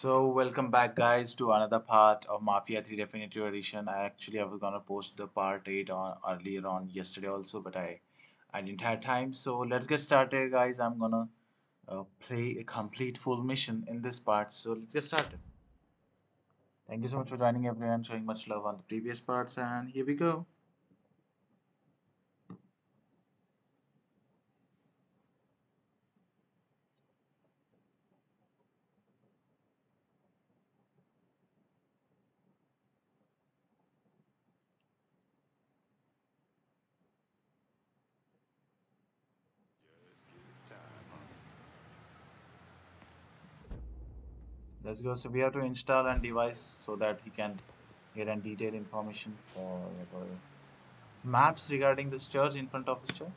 So welcome back guys to another part of Mafia 3 Definitive Edition. I actually I was gonna post the part 8 on earlier on yesterday also but I I didn't have time so let's get started guys. I'm gonna uh, play a complete full mission in this part so let's get started. Thank you so much for joining everyone showing much love on the previous parts and here we go. Let's go. So we have to install and device so that he can get a detailed information for, for maps regarding this church in front of this church.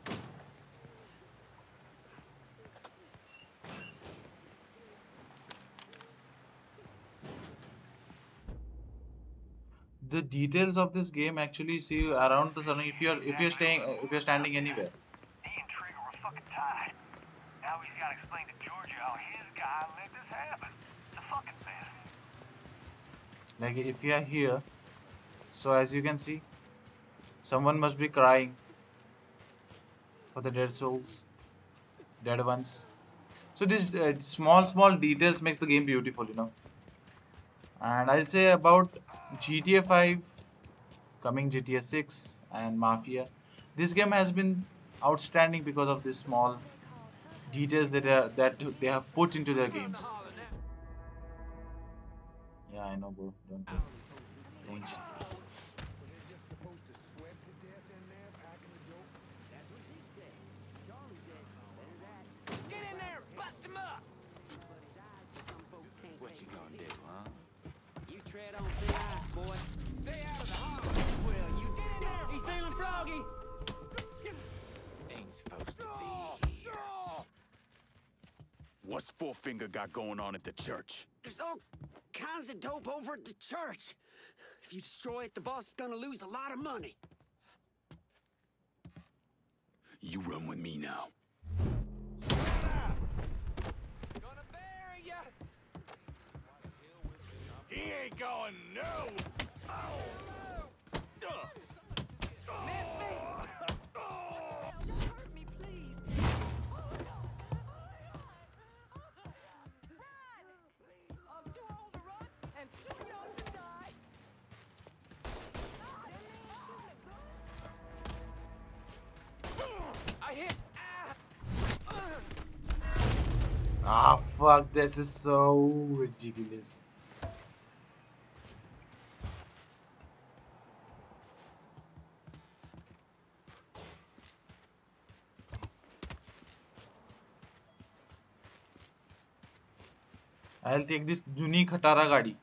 The details of this game actually see around the surrounding. If you're if you're staying if you're standing anywhere. Fucking tied. Now he's got to explain to Georgia how his guy let this happen. It's a fucking mess. Like if you are here, so as you can see, someone must be crying for the dead souls, dead ones. So these uh, small small details makes the game beautiful, you know. And I'll say about GTA 5, coming GTA 6, and Mafia. This game has been outstanding because of these small details that are, that they have put into their games. Yeah, I know, bro. Don't do- don't. Get in there! Bust him up! What you gonna do, huh? You tread on thin ice, boy. Stay out of the harbor. Well, you get in there! He's feeling froggy! Ain't supposed to be here. Oh, oh. What's Four Finger got going on at the church? There's all kinds of dope over at the church. If you destroy it, the boss is gonna lose a lot of money. You run with me now. Gonna bury ya! He ain't going no. Hurt fuck, this is so ridiculous. I'll take this Juni Khatara Gadi.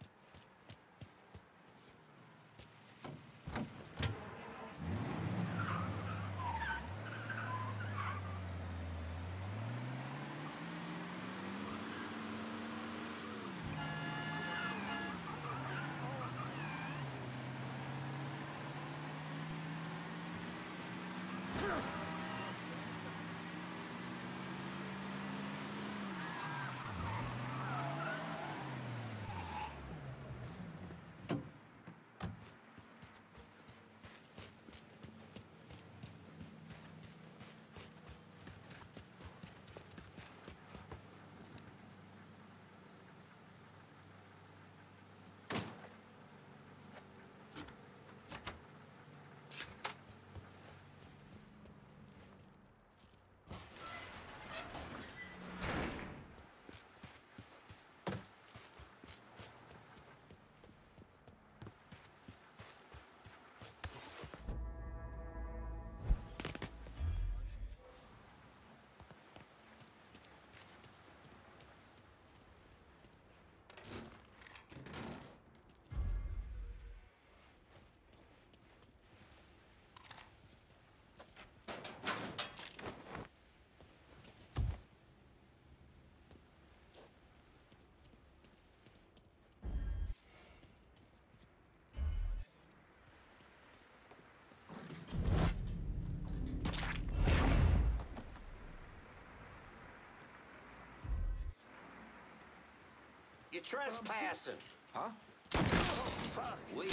You're trespassing. Huh? Oh, fuck. We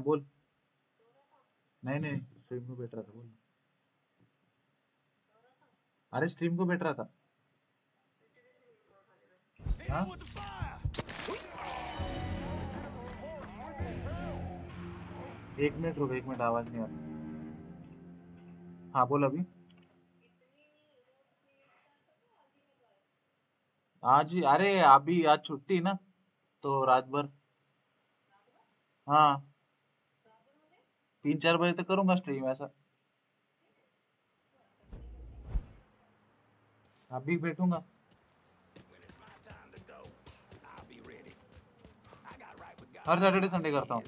हाँ बोल। नहीं नहीं stream को बैठ रहा था, बोल। अरे स्ट्रीम को बैठ रहा था। हाँ? एक मिनट रुको, एक मिनट, आवाज़ नहीं आ रही। हाँ बोल अभी। आज अरे, अभी, आज छुट्टी ना तो रात भर। हाँ। तीन चार बजे तक करूँगा स्ट्रीम ऐसा। अभी बैठूँगा। हर सैटरडे संडे करता हूँ।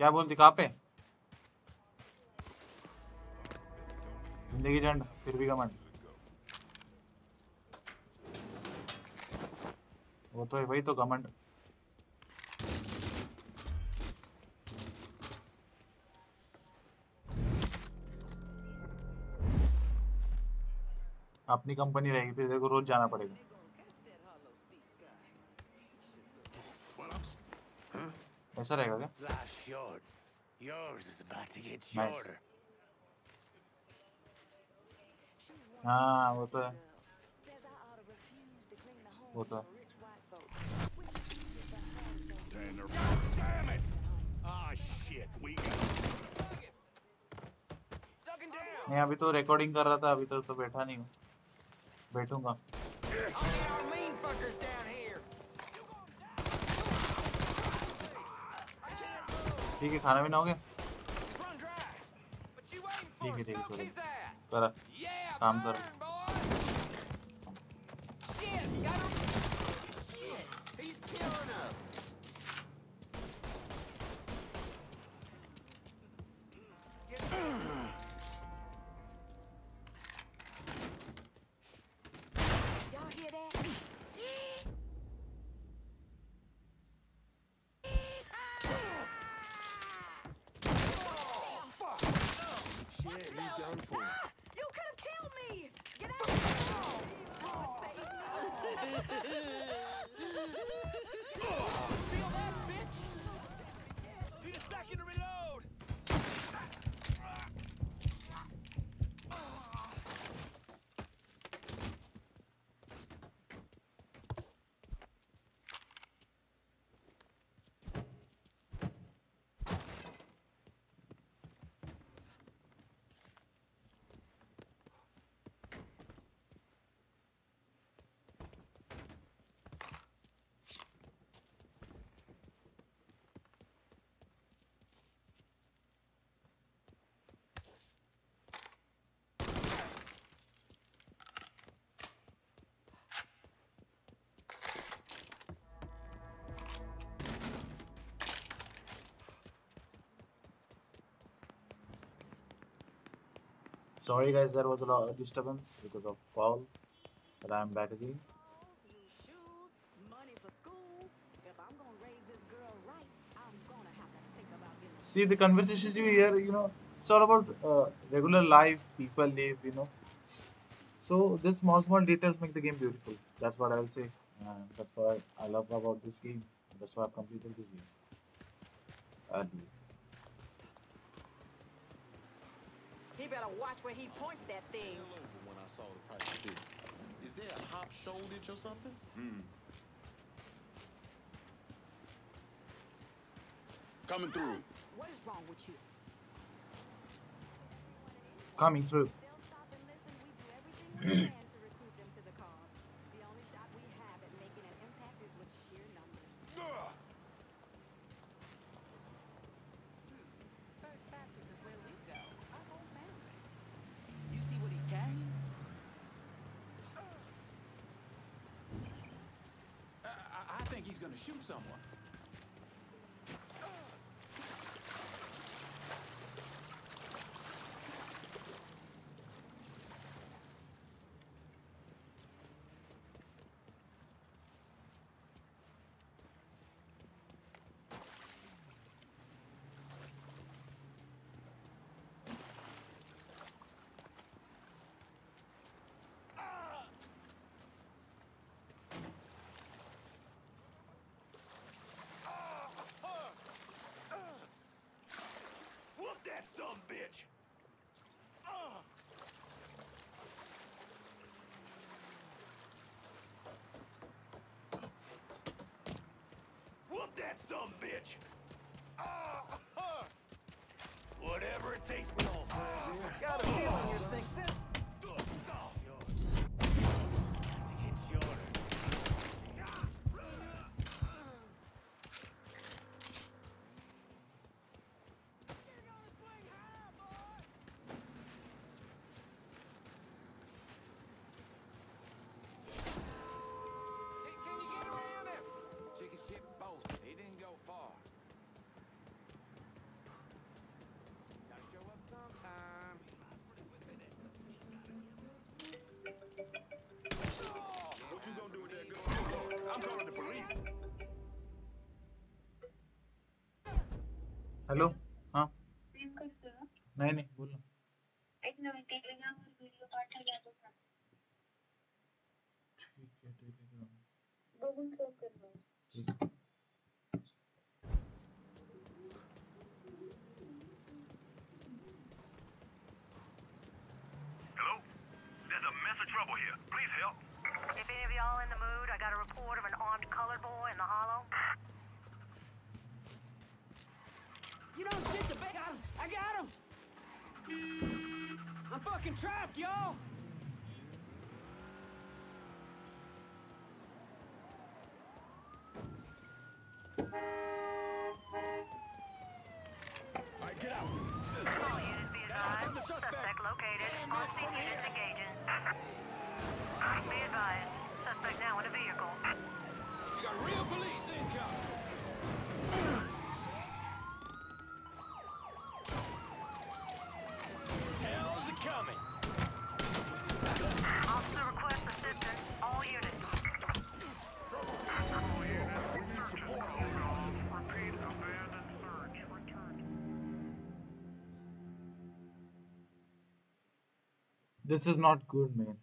क्या बोलती, कहाँ पे? ज़िंदगी झंड, फिर भी कमांड वो तो है वही तो कमांड अपनी कंपनी रहेगी तो फिर तेरे को रोज जाना पड़ेगा। ऐसा रहेगा क्या? हाँ वो तो है। वो तो है। मैं अभी तो रिकॉर्डिंग कर रहा था, अभी तो तो बैठा नहीं हूँ। बैठूँगा। ठीक है खाना भी ना हो गया ठीक है ठीक है। काम कर। Sorry guys, there was a lot of disturbance because of Paul, but I'm back again. This See the conversations you hear, you know, it's all about uh, regular life people live, you know. So these small small details make the game beautiful. That's what I'll say. And that's what I love about this game. That's why I've completed this game. Early. He better watch where he points that thing. when I saw the price of this. Is there a hop shortage or something? Hmm. Coming through. What is wrong with you? Coming through. They'll stop and listen. We do everything we can to recruit them to the cause. The only shot we have at making an impact is with sheer numbers. First Baptist is where we go. I he's gonna shoot someone. Whoop that some bitch! Ah! Whoop some bitch! Ah! Whatever it takes, we all. Got a feeling you're. Hello हां प्रेम करतो ना नाही नाही बोल ना एक नवीन टेलिग्रामवर video पाठवला होता ठीक आहे टेलिग्राम बघून फोन कर मग ठीक Hello? There's a mess of trouble here. Please help. If any of y'all in the mood, I got a report of an armed colored boy in the hollow. You don't shit the bed. Got him. I got him. I'm fucking trapped, y'all. This is not good, man.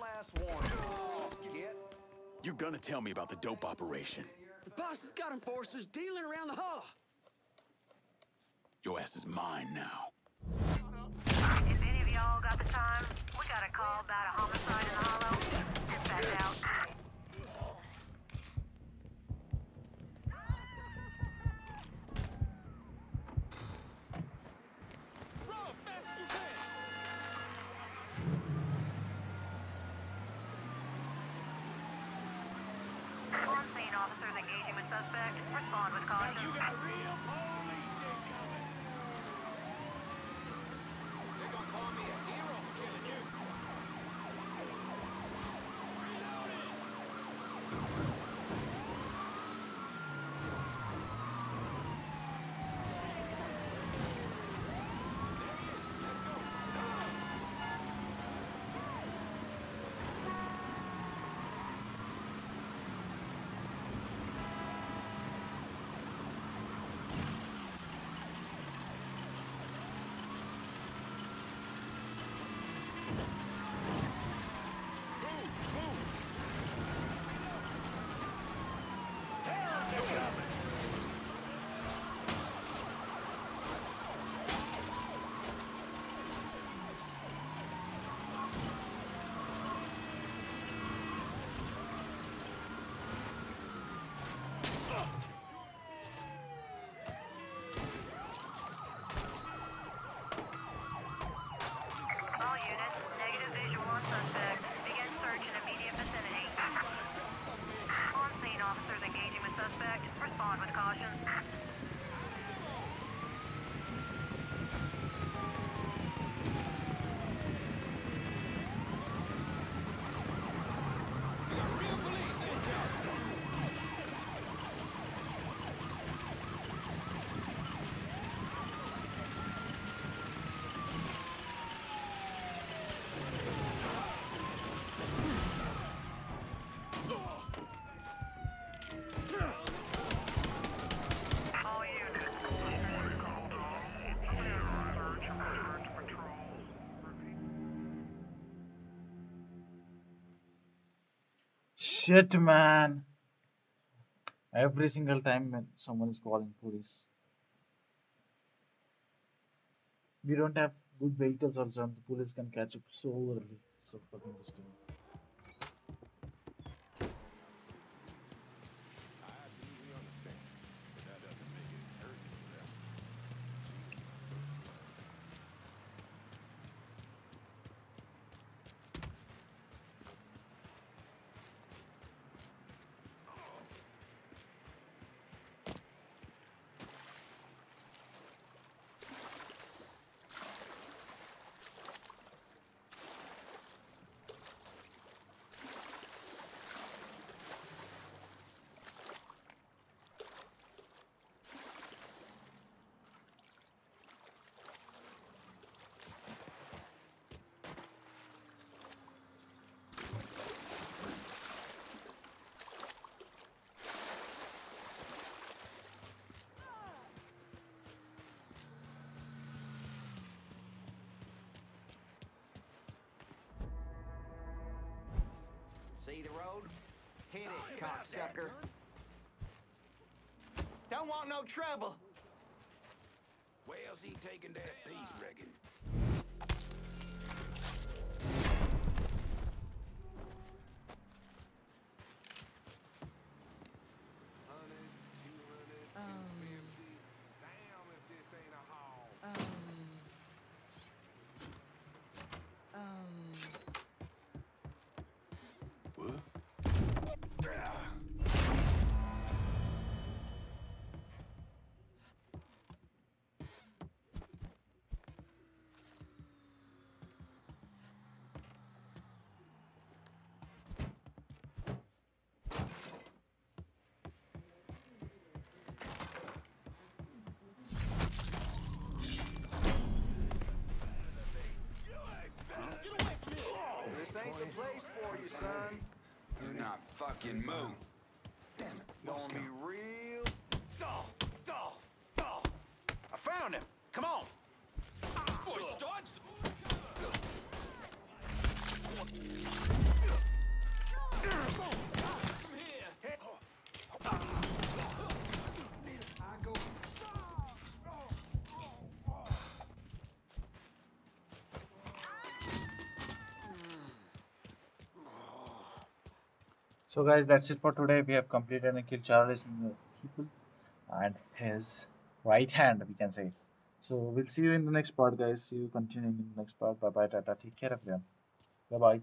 Last warning. Get You're gonna tell me about the dope operation. The boss has got enforcers dealing around the hall. Your ass is mine now. If any of y'all got the time, we got a call about a homicide in the suspect. Respond with caution. Shit, man. Every single time when someone is calling police. We don't have good vehicles also, and the police can catch up so early. So fucking disturbing. I absolutely understand, but that doesn't make it hurt any less. See the road? Hit it, cocksucker. Don't want no trouble. Where's he taking that piece, reckon? For you, son. Do not fucking move. Damn it. So guys, that's it for today. We have completed and killed Charlie's people and his right hand, we can say. So we'll see you in the next part, guys. See you continuing in the next part. Bye bye, tata. Take care, everyone. Bye bye.